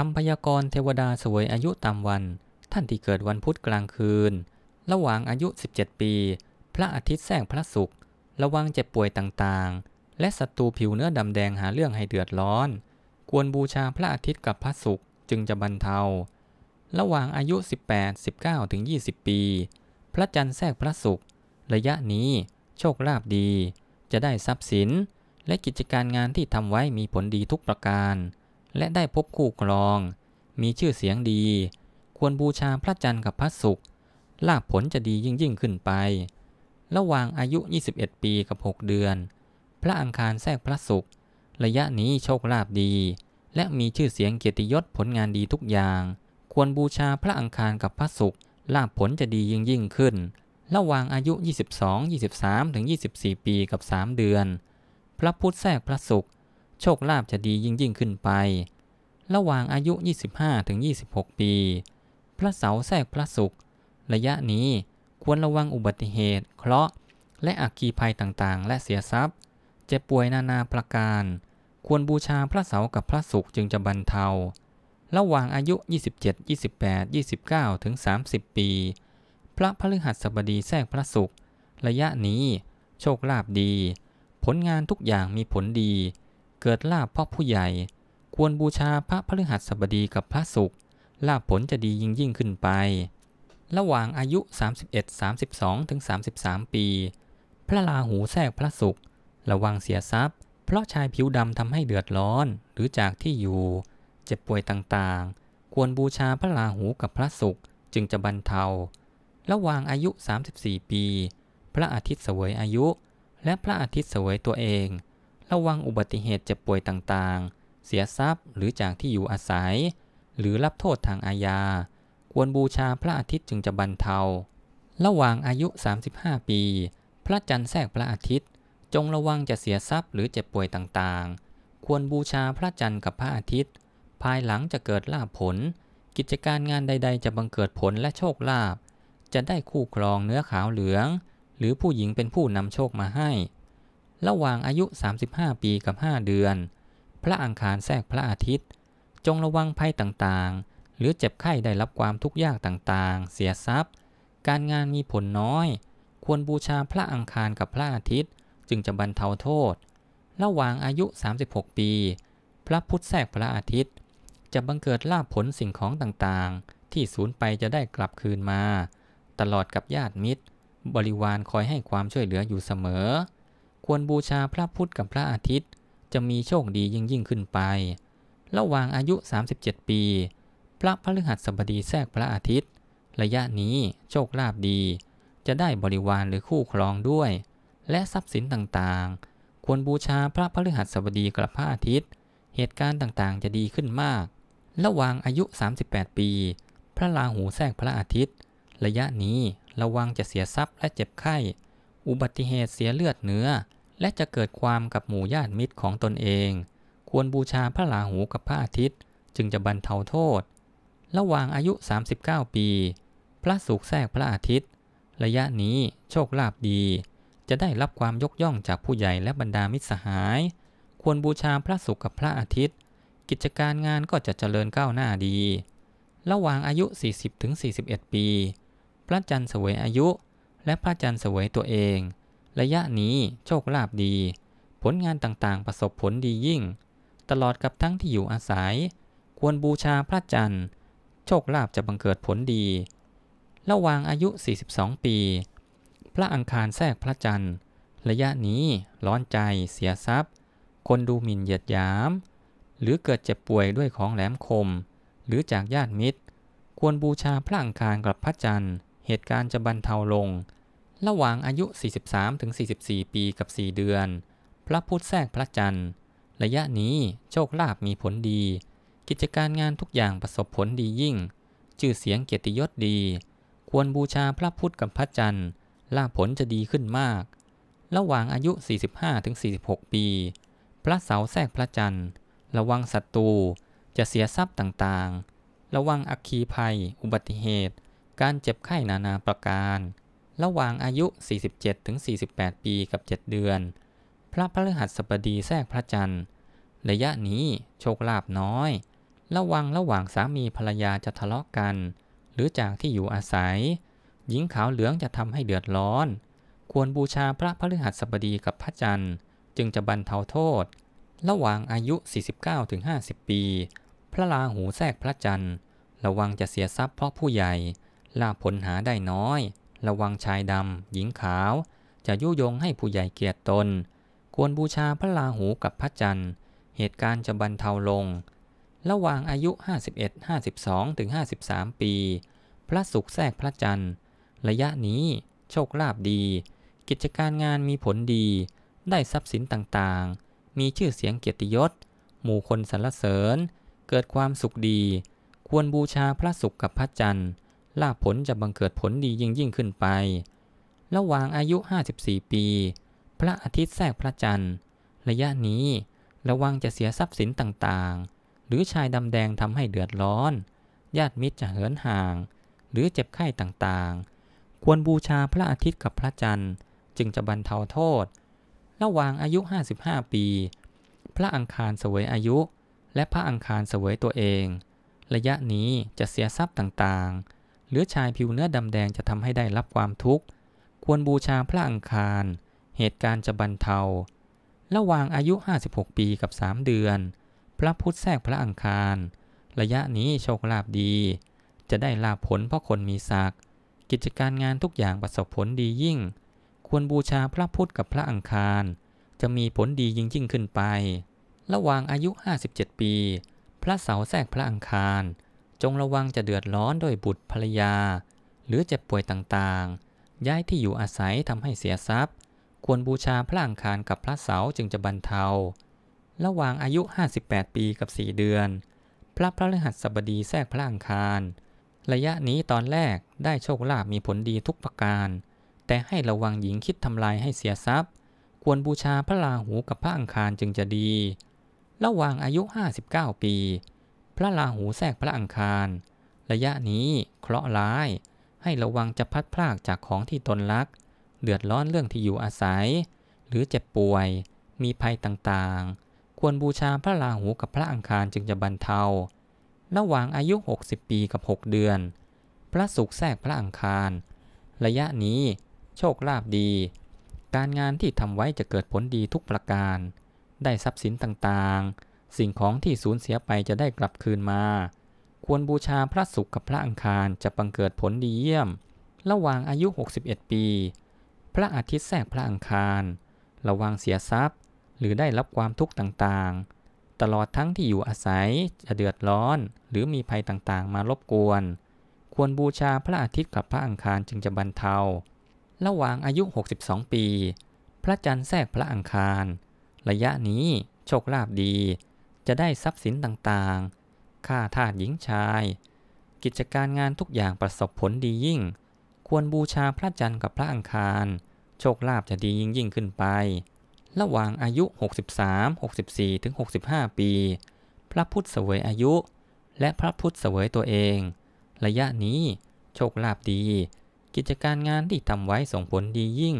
คำพยากรณ์เทวดาสวยอายุตามวัน ท่านที่เกิดวันพุธกลางคืน ระหว่างอายุ 17 ปี พระอาทิตย์แทรกพระศุกร์ระวังเจ็บป่วยต่างๆ และศัตรูผิวเนื้อดำแดงหาเรื่องให้เดือดร้อน ควรบูชาพระอาทิตย์กับพระศุกร์จึงจะบรรเทา ระหว่างอายุ 18 19ถึง20 ปี พระจันทร์แทรกพระศุกร์ระยะนี้โชคลาภดี จะได้ทรัพย์สิน และกิจการงานที่ทำไว้มีผลดีทุกประการ และได้พบคู่ครอง มีชื่อเสียงดี ควรบูชาพระจันทร์กับพระศุกร์ลาภผลจะดียิ่งยิ่งขึ้นไป ระหว่างอายุ 21 ปีกับ 6 เดือน พระอังคารแทรกพระศุกร์ระยะนี้โชคลาภดี และมีชื่อเสียงเกียรติยศผลงานดีทุกอย่าง ควรบูชาพระอังคารกับพระศุกร์ลาภผลจะดียิ่งยิ่งขึ้น ระหว่างอายุ 22 23 ถึง 24 ปีกับ 3 เดือน พระพุธแทรกพระศุกร์ โชคลาภจะดียิ่งยิ่งขึ้นไป ระหว่างอายุ 25ถึง26 ปี พระเสาแทรกพระศุกร์ระยะนี้ควรระวังอุบัติเหตุ เคราะห์และอักคีภัยต่างๆ และเสียทรัพย์ เจ็บป่วยนานาประการ ควรบูชาพระเสากับพระศุกร์จึงจะบรรเทา ระหว่างอายุ 27 28 29 ถึง 30 ปี พระพฤหัสบดีแทรกพระศุกร์ระยะนี้ โชคลาภดี ผลงานทุกอย่างมีผลดี เกิดลาภเพราะผู้ใหญ่ ควรบูชาพระพฤหัสบดีกับพระศุกร์ลาภผลจะดียิ่งยิ่งขึ้นไป ระหว่างอายุ 31 32ถึง33 ปี พระราหูแทรกพระศุกร์ระวังเสียทรัพย์ เพราะชายผิวดำทำให้เดือดร้อนหรือจากที่อยู่ เจ็บป่วยต่างๆ ควรบูชาพระราหูกับพระศุกร์จึงจะบรรเทา ระหว่างอายุ 34 ปี พระอาทิตย์เสวยอายุ และพระอาทิตย์เสวยตัวเอง ระวังอุบัติเหตุเจ็บป่วยต่างๆ เสียทรัพย์หรือจากที่อยู่อาศัย หรือรับโทษทางอาญา ควรบูชาพระอาทิตย์จึงจะบรรเทา ระหว่างอายุ 35 ปี พระจันทร์แทรกพระอาทิตย์ จงระวังจะเสียทรัพย์หรือเจ็บป่วยต่างๆ ควรบูชาพระจันทร์กับพระอาทิตย์ ภายหลังจะเกิดลาภผล กิจการงานใด ๆ จะบังเกิดผลและโชคลาภ จะได้คู่ครองเนื้อขาวเหลือง หรือผู้หญิงเป็นผู้นำโชคมาให้ ระหว่างอายุ 35 ปีกับ 5 เดือน พระอังคารแทรกพระอาทิตย์ จงระวังภัยต่างๆ หรือเจ็บไข้ได้รับความทุกข์ยากต่างๆ เสียทรัพย์ การงานมีผลน้อย ควรบูชาพระอังคารกับพระอาทิตย์ จึงจะบรรเทาโทษ ระหว่างอายุ 36 ปี พระพุธแทรกพระอาทิตย์ จะบังเกิดลาภผลสิ่งของต่างๆ ที่สูญไปจะได้กลับคืนมา ตลอดกับญาติมิตร บริวารคอยให้ความช่วยเหลืออยู่เสมอ ควรบูชาพระพุธกับพระอาทิตย์ จะมีโชคดียิ่งยิ่งขึ้นไป ระหว่างอายุ 37 ปี พระพฤหัสบดีแทรกพระอาทิตย์ ระยะนี้โชคลาภดี จะได้บริวารหรือคู่ครองด้วย และทรัพย์สินต่างๆ ควรบูชาพระพฤหัสบดีกับพระอาทิตย์ เหตุการณ์ต่างๆ จะดีขึ้นมาก ระหว่างอายุ 38 ปี พระราหูแทรกพระอาทิตย์ ระยะนี้ระวังจะเสียทรัพย์และเจ็บไข้ อุบัติเหตุเสียเลือดเนื้อ และจะเกิดความกับหมู่ญาติมิตรของตนเอง ควรบูชาพระราหูกับพระอาทิตย์ จึงจะบรรเทาโทษ ระหว่างอายุ 39 ปี พระศุกแทรกพระอาทิตย์ ระยะนี้โชคลาภดี จะได้รับความยกย่องจากผู้ใหญ่และบรรดามิตรสหาย ควรบูชาพระศุกกับพระอาทิตย์ กิจการงานก็จะเจริญก้าวหน้าดี ระหว่างอายุ 40-41 ปี พระจันทร์เสวยอายุ และพระจันทร์เสวยตัวเอง ระยะนี้โชคลาภดี ผลงานต่างๆ ประสบผลดียิ่ง ตลอดกับทั้งที่อยู่อาศัย ควรบูชาพระจันทร์ โชคลาภจะบังเกิดผลดี ระหว่างอายุ 42 ปี พระอังคารแทรกพระจันทร์ ระยะนี้ร้อนใจเสียทรัพย์ คนดูหมิ่นเหยียดหยาม หรือเกิดเจ็บป่วยด้วยของแหลมคม หรือจากญาติมิตร ควรบูชาพระอังคารกับพระจันทร์ เหตุการณ์จะบรรเทาลง ระหว่างอายุ 43-44ปีกับ 4 เดือน พระพุธแทรกพระจันทร์ ระยะนี้โชคลาภมีผลดี กิจการงานทุกอย่างประสบผลดียิ่ง ชื่อเสียงเกียรติยศดี ควรบูชาพระพุธกับพระจันทร์ลาผลจะดีขึ้นมาก ระหว่างอายุ 45-46ปี พระเสาแทรกพระจันทร์ ระวังศัตรูจะเสียทรัพย์ต่างๆ ระวังอัคคีภัย อุบัติเหตุ การเจ็บไข้นานาประการ ระหว่างอายุ 47-48 ปีกับ 7 เดือน พระพฤหัสบดีแทรกพระจันทร์ ระยะนี้โชคลาภน้อย ระวังระหว่างสามีภรรยาจะทะเลาะกัน หรือจากที่อยู่อาศัย หญิงขาวเหลืองจะทำให้เดือดร้อน ควรบูชาพระพฤหัสบดีกับพระจันทร์ จึงจะบรรเทาโทษ ระหว่างอายุ 49-50 ปี พระราหูแทรกพระจันทร์ ระวังจะเสียทรัพย์เพราะผู้ใหญ่ลาผลหาได้น้อย ระวังชายดำ หญิงขาว จะยุยงให้ผู้ใหญ่เกลียดตน ควรบูชาพระราหูกับพระจันทร์ เหตุการณ์จะบรรเทาลง ระหว่างอายุ 51 52 ถึง 53 ปี พระศุกร์แทรกพระจันทร์ ระยะนี้โชคลาภดี กิจการงานมีผลดี ได้ทรัพย์สินต่างๆ มีชื่อเสียงเกียรติยศ หมู่คนสรรเสริญ เกิดความสุขดี ควรบูชาพระศุกร์กับพระจันทร์ ลาภผลจะบังเกิดผลดียิ่งยิ่งขึ้นไป ระหว่างอายุ 54 ปี พระอาทิตย์แทรกพระจันทร์ ระยะนี้ระวังจะเสียทรัพย์สินต่างๆ หรือชายดำแดงทำให้เดือดร้อน ญาติมิตรจะเหินห่าง หรือเจ็บไข้ต่างๆ ควรบูชาพระอาทิตย์กับพระจันทร์จึงจะบรรเทาโทษ ระหว่างอายุ 55 ปี พระอังคารเสวยอายุ และพระอังคารเสวยตัวเอง ระยะนี้จะเสียทรัพย์ต่างๆ รือชายผิวเนื้อดำแดงจะทำให้ได้รับความทุกข์ ควรบูชาพระอังคาร เหตุการณ์จะบรรเทา ระหว่างอายุ 56 ปีกับ 3 เดือน พระพุธแทรกพระอังคาร ระยะนี้โชคลาภดี จะได้ลาภผลเพราะคนมีศักดิ์กิจการงานทุกอย่างประสบผลดียิ่ง ควรบูชาพระพุธกับพระอังคาร จะมีผลดียิ่งยิ่งขึ้นไป ระหว่างอายุ 57 ปี พระเสาแทรกพระอังคาร จงระวังจะเดือดร้อนโดยบุตรภรรยา หรือเจ็บป่วยต่างๆ ย้ายที่อยู่อาศัยทำให้เสียทรัพย์ ควรบูชาพระอังคารกับพระเสาจึงจะบรรเทา ระหว่างอายุ 58 ปีกับ 4 เดือน พระพระฤหัสบดีแทรกพระอังคาร ระยะนี้ตอนแรกได้โชคลาภมีผลดีทุกประการ แต่ให้ระวังหญิงคิดทำลายให้เสียทรัพย์ ควรบูชาพระราหูกับพระอังคารจึงจะดี ระหว่างอายุ 59 ปี พระราหูแทรกพระอังคาร ระยะนี้เคราะห์ร้าย ให้ระวังจะพัดพรากจากของที่ตนรัก เดือดร้อนเรื่องที่อยู่อาศัย หรือเจ็บป่วย มีภัยต่างๆ ควรบูชาพระราหูกับพระอังคารจึงจะบรรเทา ระหว่างอายุ 60 ปีกับ 6 เดือน พระศุกร์แทรกพระอังคาร ระยะนี้ โชคลาภดี การงานที่ทำไว้จะเกิดผลดีทุกประการ ได้ทรัพย์สินต่างๆ สิ่งของที่สูญเสียไปจะได้กลับคืนมา ควรบูชาพระศุกร์กับพระอังคารจะบังเกิดผลดีเยี่ยม ระหว่างอายุ 61 ปี พระอาทิตย์แทรกพระอังคาร ระวังเสียทรัพย์ หรือได้รับความทุกข์ต่างๆ ตลอดทั้งที่อยู่อาศัยจะเดือดร้อน หรือมีภัยต่างๆ มารบกวน ควรบูชาพระอาทิตย์กับพระอังคารจึงจะบรรเทา ระหว่างอายุ 62 ปี พระจันทร์แทรกพระอังคาร ระยะนี้โชคลาภดี จะได้ทรัพย์สินต่างๆ ค่าทาสหญิงชาย กิจการงานทุกอย่างประสบผลดียิ่ง ควรบูชาพระจันทร์กับพระอังคาร โชคลาภจะดียิ่งยิ่งขึ้นไป ระหว่างอายุ 63 64 ถึง 65 ปี พระพุทธเสวยอายุ และพระพุทธเสวยตัวเอง ระยะนี้โชคลาภดี กิจการงานที่ทำไว้ส่งผลดียิ่ง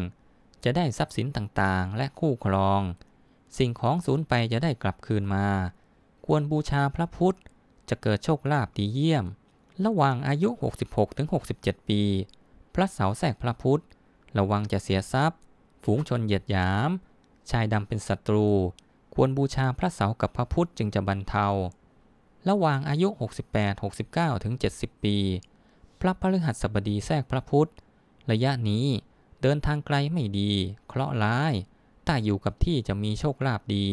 จะได้ทรัพย์สินต่างๆ และคู่ครอง สิ่งของสูญไปจะได้กลับคืนมา ควรบูชาพระพุทธ จะเกิดโชคลาภดีเยี่ยม ระหว่างอายุ 66ถึง67 ปี พระเสาแทรกพระพุทธ ระวังจะเสียทรัพย์ ฝูงชนเหยียดหยาม ชายดำเป็นศัตรู ควรบูชาพระเสากับพระพุทธจึงจะบรรเทา ระหว่างอายุ 68 69ถึง70 ปี พระพฤหัสบดีแทรกพระพุทธ ระยะนี้เดินทางไกลไม่ดี เคราะห์ร้าย ถ้าอยู่กับที่จะมีโชคลาภดี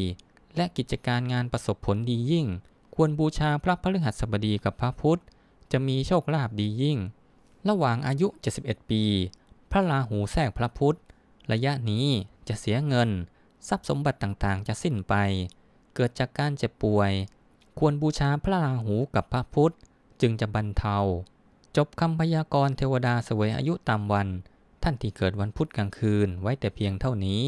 และกิจการงานประสบผลดียิ่ง ควรบูชาพระพฤหัสบดีกับพระพุทธจะมีโชคลาภดียิ่ง ระหว่างอายุ 71 ปี พระราหูแทรกพระพุทธระยะนี้จะเสียเงิน ทรัพย์สมบัติต่างๆ จะสิ้นไป เกิดจากการเจ็บป่วย ควรบูชาพระราหูกับพระพุทธจึงจะบรรเทา จบคำพยากรณ์เทวดาเสวยอายุตามวัน ท่านที่เกิดวันพุธกลางคืนไว้แต่เพียงเท่านี้